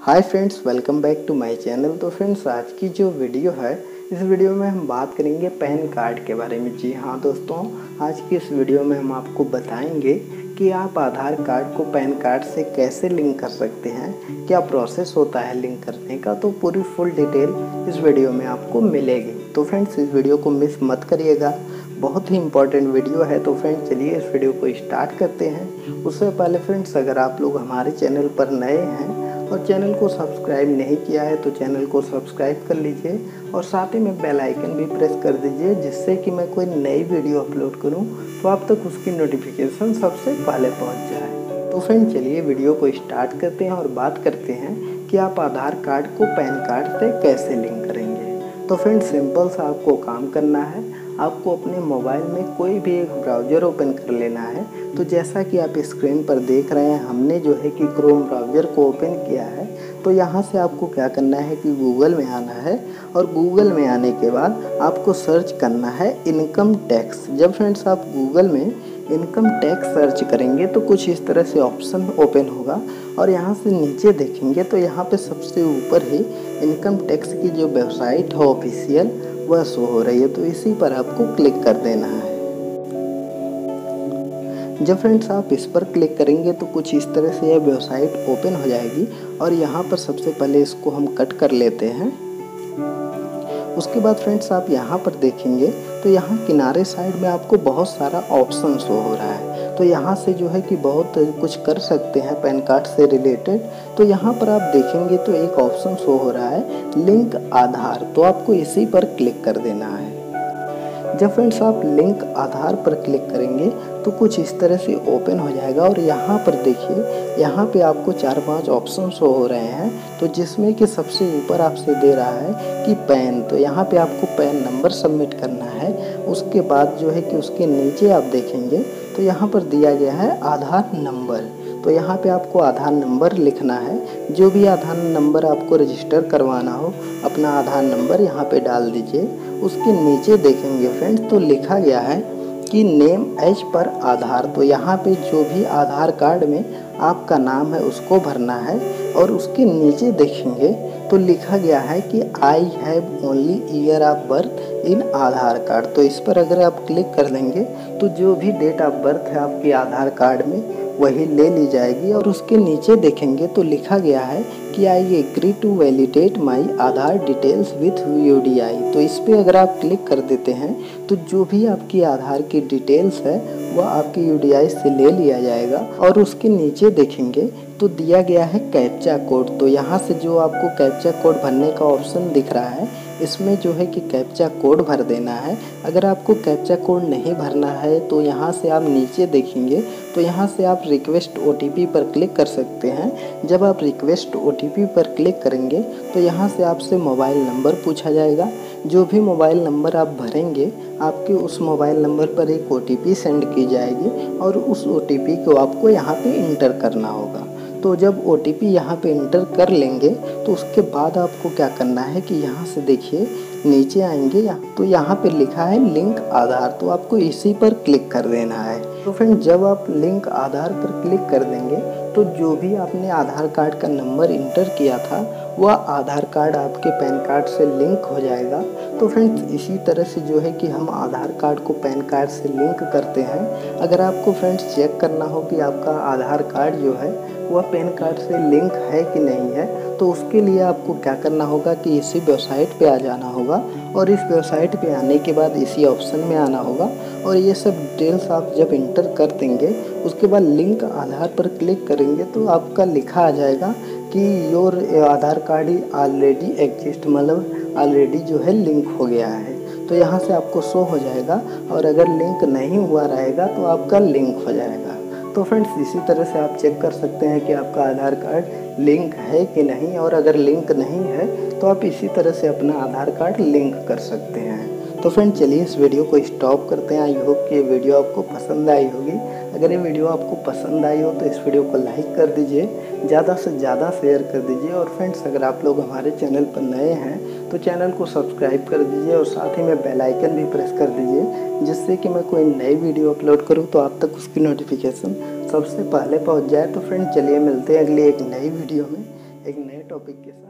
Hi friends welcome back to my channel तो friends आज की जो वीडियो है, इस वीडियो में हम बात करेंगे पैन कार्ड के बारे में। जी हाँ दोस्तों, आज की इस वीडियो में हम आपको बताएँगे कि आप आधार कार्ड को पैन कार्ड से कैसे लिंक कर सकते हैं, क्या प्रोसेस होता है लिंक करने का तो पूरी फुल डिटेल इस वीडियो में आपको मिलेगी। तो फ्रेंड्स इस वीडियो को मिस मत करिएगा। बहुत ही इंपॉर्टेंट वीडियो है तो फ्रेंड्स चलिए इस वीडियो को स्टार्ट करते हैं। उससे पहले फ्रेंड्स अगर आप लोग हमारे चैनल पर नए हैं और चैनल को सब्सक्राइब नहीं किया है तो चैनल को सब्सक्राइब कर लीजिए और साथ ही में बेल आइकन भी प्रेस कर दीजिए जिससे कि मैं कोई नई वीडियो अपलोड करूँ तो आप तक उसकी नोटिफिकेशन सबसे पहले पहुँच जाए। तो फ्रेंड चलिए वीडियो को स्टार्ट करते हैं और बात करते हैं कि आप आधार कार्ड को पैन कार्ड से कैसे लिंक करेंगे। तो फ्रेंड सिंपल सा आपको काम करना है। आपको अपने मोबाइल में कोई भी एक ब्राउज़र ओपन कर लेना है। तो जैसा कि आप स्क्रीन पर देख रहे हैं, हमने जो है कि क्रोम ब्राउज़र को ओपन किया है। तो यहाँ से आपको क्या करना है कि गूगल में आना है और गूगल में आने के बाद आपको सर्च करना है इनकम टैक्स जब फ्रेंड्स आप गूगल में इनकम टैक्स सर्च करेंगे तो कुछ इस तरह से ऑप्शन ओपन होगा और यहाँ से नीचे देखेंगे तो यहाँ पे सबसे ऊपर ही इनकम टैक्स की जो वेबसाइट है ऑफिशियल, वह शो हो रही है। तो इसी पर आपको क्लिक कर देना है। जब फ्रेंड्स आप इस पर क्लिक करेंगे तो कुछ इस तरह से यह वेबसाइट ओपन हो जाएगी और यहाँ पर सबसे पहले इसको हम कट कर लेते हैं। उसके बाद फ्रेंड्स आप यहाँ पर देखेंगे तो यहाँ किनारे साइड में आपको बहुत सारा ऑप्शन शो हो रहा है। तो यहाँ से जो है कि बहुत कुछ कर सकते हैं पैन कार्ड से रिलेटेड तो यहाँ पर आप देखेंगे तो एक ऑप्शन शो हो रहा है लिंक आधार। तो आपको इसी पर क्लिक कर देना है। जब फ्रेंड्स आप लिंक आधार पर क्लिक करेंगे तो कुछ इस तरह से ओपन हो जाएगा और यहाँ पर देखिए, यहाँ पे आपको चार पाँच ऑप्शन शो हो रहे हैं। तो जिसमें कि सबसे ऊपर आपसे दे रहा है कि पैन तो यहाँ पे आपको पैन नंबर सबमिट करना है। उसके बाद जो है कि उसके नीचे आप देखेंगे तो यहाँ पर दिया गया है आधार नंबर तो यहाँ पे आपको आधार नंबर लिखना है। जो भी आधार नंबर आपको रजिस्टर करवाना हो, अपना आधार नंबर यहाँ पे डाल दीजिए। उसके नीचे देखेंगे फ्रेंड्स तो लिखा गया है कि नेम एज पर आधार। तो यहाँ पे जो भी आधार कार्ड में आपका नाम है, उसको भरना है और उसके नीचे देखेंगे तो लिखा गया है कि I have only year of birth in Aadhaar card. तो इस पर अगर आप क्लिक कर देंगे तो जो भी डेट ऑफ़ बर्थ है आपके आधार कार्ड में वही ले ली जाएगी और उसके नीचे देखेंगे तो लिखा गया है कि I agree to validate my Aadhaar details with UDI तो इस पर अगर आप क्लिक कर देते हैं तो जो भी आपकी आधार की डिटेल्स है वह आपकी यूडीआई से ले लिया जाएगा और उसके नीचे देखेंगे तो दिया गया है कैप्चा कोड तो यहाँ से जो आपको कैप्चा कोड भरने का ऑप्शन दिख रहा है इसमें जो है कि कैप्चा कोड भर देना है। अगर आपको कैप्चा कोड नहीं भरना है तो यहाँ से आप नीचे देखेंगे तो यहाँ से आप रिक्वेस्ट ओटीपी पर क्लिक कर सकते हैं। जब आप रिक्वेस्ट ओटीपी पर क्लिक करेंगे तो यहाँ से आपसे मोबाइल नंबर पूछा जाएगा। जो भी मोबाइल नंबर आप भरेंगे, आपके उस मोबाइल नंबर पर एक ओटीपी सेंड की जाएगी और उस ओटीपी को आपको यहाँ पर इंटर करना होगा। तो जब ओ टी पी यहाँ पर इंटर कर लेंगे तो उसके बाद आपको क्या करना है कि यहाँ से देखिए, नीचे आएँगे तो यहाँ पे लिखा है लिंक आधार तो आपको इसी पर क्लिक कर देना है। तो फ्रेंड जब आप लिंक आधार पर क्लिक कर देंगे तो जो भी आपने आधार कार्ड का नंबर इंटर किया था, वह आधार कार्ड आपके पैन कार्ड से लिंक हो जाएगा। तो फ्रेंड्स, इसी तरह से जो है कि हम आधार कार्ड को पैन कार्ड से लिंक करते हैं। अगर आपको फ्रेंड्स चेक करना हो कि आपका आधार कार्ड जो है, वह पैन कार्ड से लिंक है कि नहीं है तो उसके लिए आपको क्या करना होगा कि इसी वेबसाइट पे आ जाना होगा। और इस वेबसाइट पे आने के बाद इसी ऑप्शन में आना होगा और ये सब डिटेल्स आप जब इंटर कर देंगे, उसके बाद लिंक आधार पर क्लिक करेंगे तो आपका लिखा आ जाएगा कि your Aadhaar card already exist मतलब ऑलरेडी जो है लिंक हो गया है। तो यहाँ से आपको शो हो जाएगा और अगर लिंक नहीं हुआ रहेगा तो आपका लिंक हो जाएगा। तो फ्रेंड्स इसी तरह से आप चेक कर सकते हैं कि आपका आधार कार्ड लिंक है कि नहीं, और अगर लिंक नहीं है तो आप इसी तरह से अपना आधार कार्ड लिंक कर सकते हैं। तो फ्रेंड चलिए इस वीडियो को स्टॉप करते हैं। आई होप कि ये वीडियो आपको पसंद आई होगी। अगर ये वीडियो आपको पसंद आई हो तो इस वीडियो को लाइक कर दीजिए, ज़्यादा से ज़्यादा शेयर कर दीजिए। और फ्रेंड्स अगर आप लोग हमारे चैनल पर नए हैं तो चैनल को सब्सक्राइब कर दीजिए और साथ ही में बेल आइकन भी प्रेस कर दीजिए, जिससे कि मैं कोई नई वीडियो अपलोड करूँ तो आप तक उसकी नोटिफिकेशन सबसे पहले पहुँच जाए तो फ्रेंड चलिए मिलते हैं अगली एक नई वीडियो में, एक नए टॉपिक के साथ।